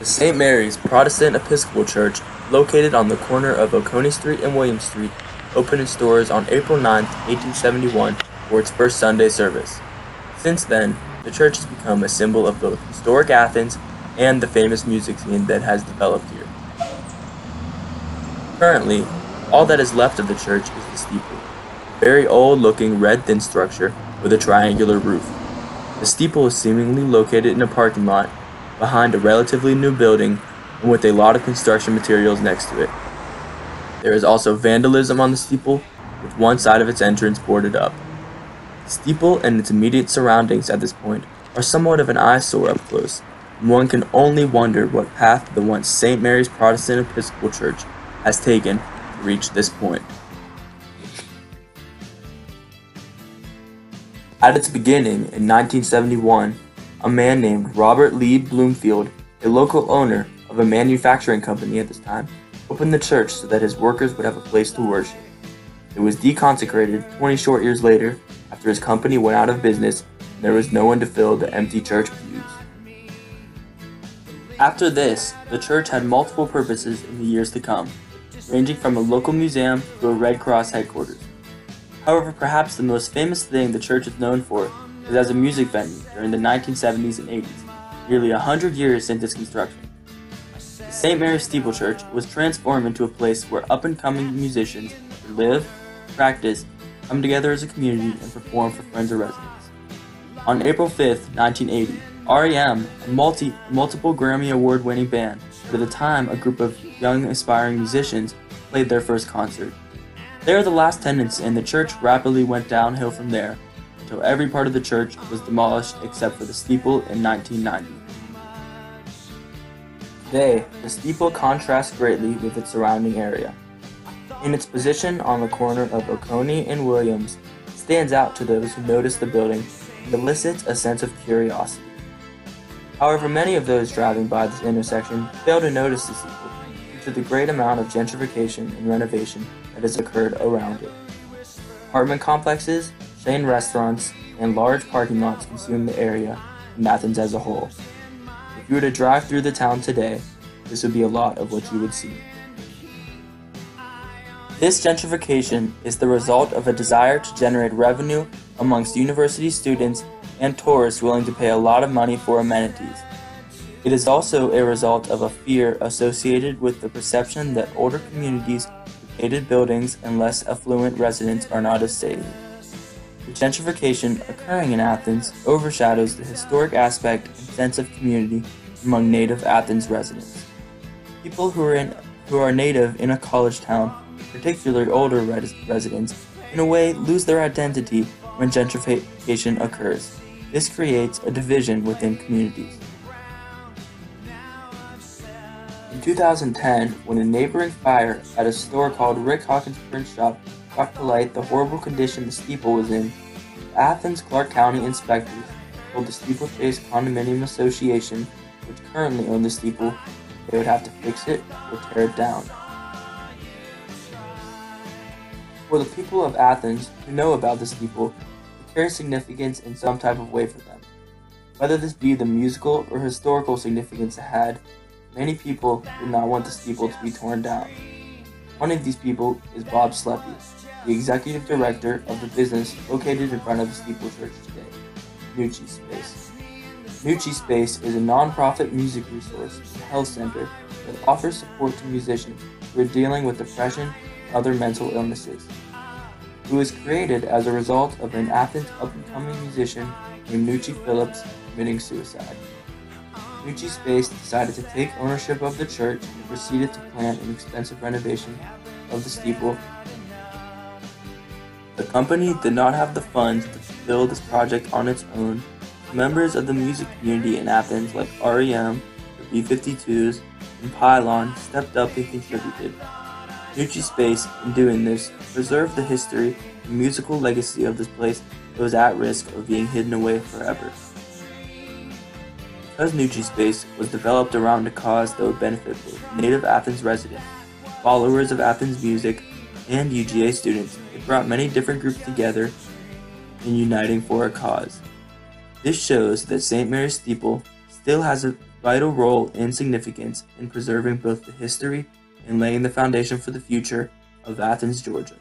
The St. Mary's Protestant Episcopal Church, located on the corner of Oconee Street and William Street, opened its doors on April 9, 1871, for its first Sunday service. Since then, the church has become a symbol of both historic Athens and the famous music scene that has developed here. Currently, all that is left of the church is the steeple, a very old looking red thin structure with a triangular roof. The steeple is seemingly located in a parking lot behind a relatively new building and with a lot of construction materials next to it. There is also vandalism on the steeple, with one side of its entrance boarded up. The steeple and its immediate surroundings at this point are somewhat of an eyesore up close, and one can only wonder what path the once St. Mary's Protestant Episcopal Church has taken to reach this point. At its beginning in 1971, a man named Robert Lee Bloomfield, a local owner of a manufacturing company at this time, opened the church so that his workers would have a place to worship. It was deconsecrated 20 short years later after his company went out of business and there was no one to fill the empty church pews. After this, the church had multiple purposes in the years to come, ranging from a local museum to a Red Cross headquarters. However, perhaps the most famous thing the church is known for is as a music venue during the 1970s and 80s, nearly 100 years since its construction. The St. Mary's Steeple Church was transformed into a place where up-and-coming musicians could live, practice, come together as a community, and perform for friends or residents. On April 5, 1980, REM, a multi, multiple Grammy Award winning band, but at the time a group of young aspiring musicians, played their first concert. They were the last tenants, and the church rapidly went downhill from there until every part of the church was demolished except for the steeple in 1990. Today, the steeple contrasts greatly with its surrounding area. In its position on the corner of Oconee and Williams, stands out to those who notice the building and elicits a sense of curiosity. However, many of those driving by this intersection fail to notice the steeple due to the great amount of gentrification and renovation that has occurred around it. Apartment complexes, chain restaurants, and large parking lots consume the area and Athens as a whole. If you were to drive through the town today, this would be a lot of what you would see. This gentrification is the result of a desire to generate revenue amongst university students and tourists willing to pay a lot of money for amenities. It is also a result of a fear associated with the perception that older communities with dated buildings and less affluent residents are not as safe. The gentrification occurring in Athens overshadows the historic aspect and sense of community among native Athens residents. People who are, in, who are native in a college town, particularly older res- residents, in a way lose their identity when gentrification occurs. This creates a division within communities. In 2010, when a neighboring fire at a store called Rick Hawkins Print Shop brought to light the horrible condition the steeple was in, the Athens Clarke County inspectors told the Steeplechase Condominium Association, which currently owned the steeple, they would have to fix it or tear it down. For the people of Athens who know about the steeple, it carries significance in some type of way for them. Whether this be the musical or historical significance it had, many people did not want the steeple to be torn down. One of these people is Bob Sleppy, the executive director of the business located in front of the Steeple Church today, Nuçi Space. Nuçi Space is a non-profit music resource and health center that offers support to musicians who are dealing with depression and other mental illnesses. It was created as a result of an Athens up-and-coming musician named Nuçi Phillips committing suicide. Nuçi Space decided to take ownership of the church and proceeded to plan an expensive renovation of the steeple the company did not have the funds to fulfill this project on its own. Members of the music community in Athens, like REM, the B-52s, and Pylon, stepped up and contributed. Nuçi Space, in doing this, preserved the history and musical legacy of this place that was at risk of being hidden away forever. Because Nuçi Space was developed around a cause that would benefit both native Athens residents, followers of Athens music, and UGA students, it brought many different groups together in uniting for a cause. This shows that St. Mary's Steeple still has a vital role and significance in preserving both the history and laying the foundation for the future of Athens, Georgia.